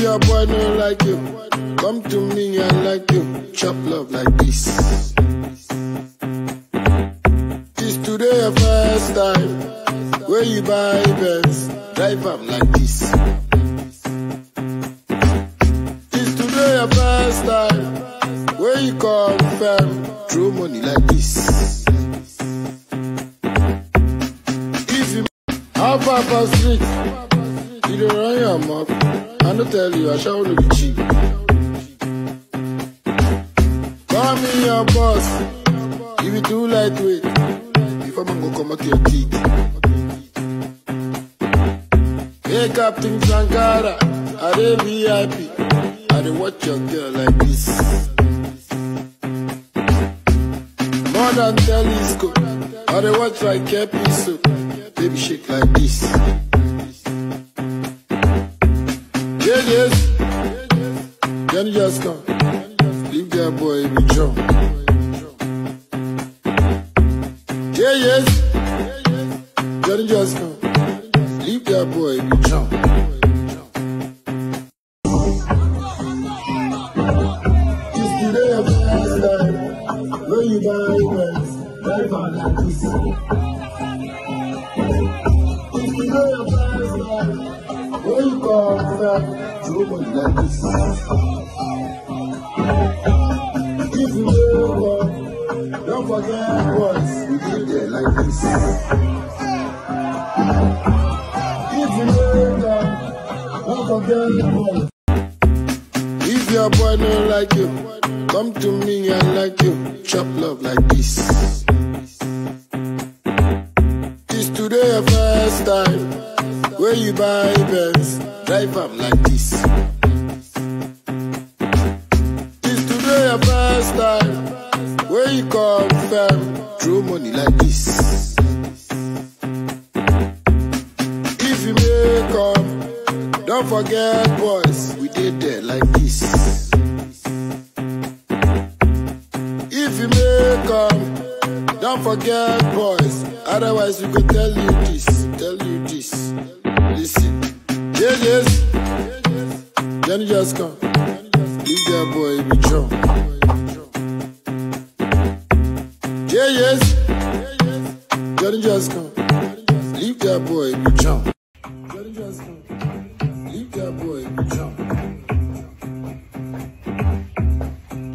Your boy don't like you, come to me I like you. Chop love like this. This today your first time. Where you buy Benz, drive am like this. This today your first time. Where you confirm, throw money like this. If you how far for street, you don't run your mouth. I no tell you, I shall no be cheap. Call me your boss, if you too lightweight, before man go come out your teeth. Hey Captain Sankara, I dey VIP, I dey watch your girl like this. More than telescope, I dey watch like episode, baby shake like this. Yes. Then you just come. Leave that boy be drunk. Yeah, yes. Then you just come. Leave that boy drunk. This today of you this. Of time. Where you come from. Throw money like this. If you wake don't forget boys. We did it like this. If you wake don't forget boys. If your boy don't like you, come to me and like you. Chop love like this. This today your first time. Where you buy Benz, drive am like this. This today your first time. Where you confirm, throw money like this. If you make up, don't forget boys, we did there like this. If you make up, don't forget boys, otherwise we could tell you this, tell you this. Just come, leave that boy be drunk. Yeah, yes, you just come, leave that boy be. Then you just come, leave that boy be drunk.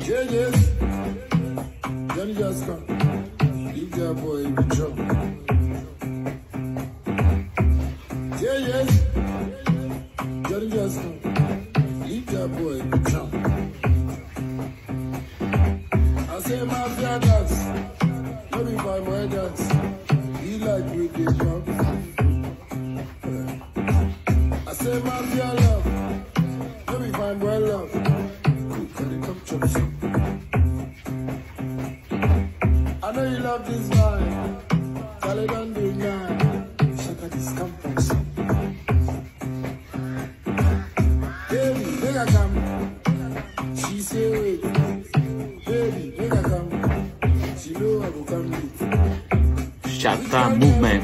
Yeah, yes, you just come, leave that boy be drunk. Yeah, yes. Johnny just come. That boy be drunk. I say mafia dance. Let me find my dance. He like we get drunk. I say mafia love. Let me find my love. Cool, can you come chop? I know you love this vibe. Tell it on the night. Shaka this campus. Make her come. She say wait. Baby, make her come. She know I will come late. Shatta movement.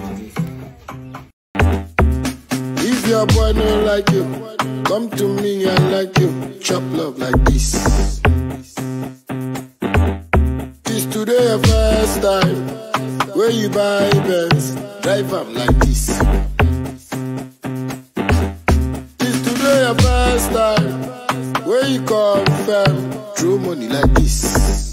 If your boy don't like you, come to me and like you. Chop love like this. This today your first time. Where you buy Benz, drive up like. This Where you confirm, throw money like this.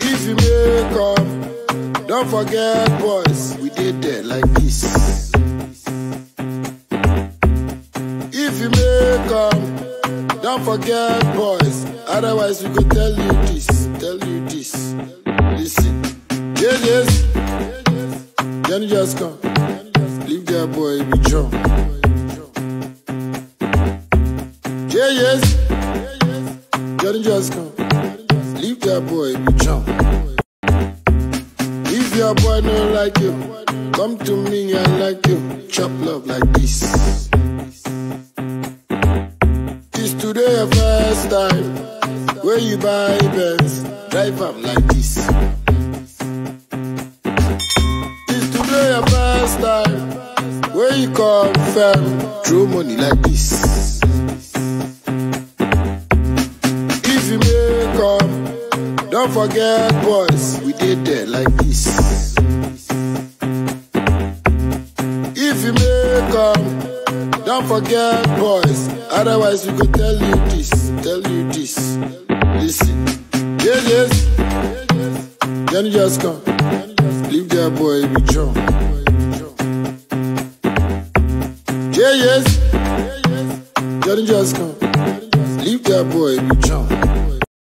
If you make up, don't forget boys, we did there like this. If you make up, don't forget boys, otherwise we could tell you this, tell you this. Listen, yeah, yes, then just come, leave that boy be drunk. Yeah, yes, you just come, leave that boy be drunk. If your boy don't like you, come to me and like you. Chop love like this. This today your first time. Where you buy Benz, drive am like this. This today your first time. Where you confirm, don't forget boys, we did there like this. If you make up, don't forget boys, otherwise we go tell you this, tell you this. Listen, yes, yes, Johnny just come, leave that boy be drunk. Yeah, yes, Johnny just come, leave that boy be drunk.